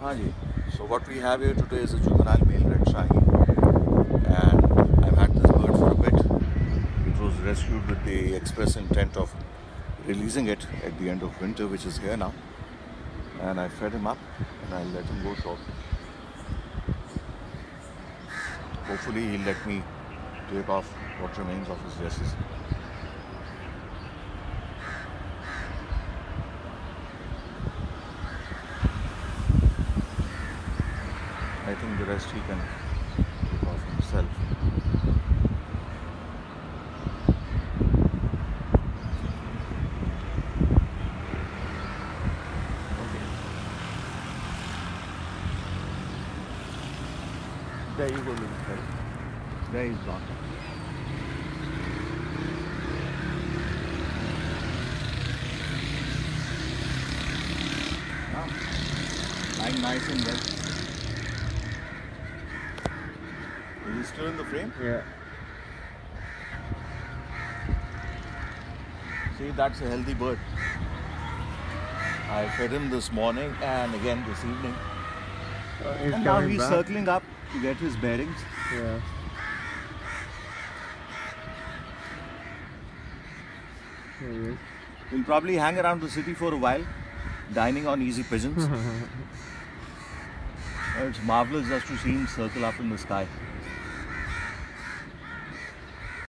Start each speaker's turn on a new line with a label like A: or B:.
A: So what we have here today is a juvenile male red shaheen, and I've had this bird for a bit. It was rescued with the express intent of releasing it at the end of winter, which is here now. And I fed him up, and I'll let him go shortly. Hopefully, he'll let me take off what remains of his jesses. I think the rest he can take off himself. Okay. There you go, little fellow. There he's gone. Now, nice and well. Is he still in the frame?
B: Yeah.
A: See, that's a healthy bird. I fed him this morning and again this evening.
B: Uh, he's
A: and now he's
B: back.
A: circling up to get his bearings.
B: Yeah.
A: He'll probably hang around the city for a while, dining on easy pigeons. it's marvelous just to see him circle up in the sky.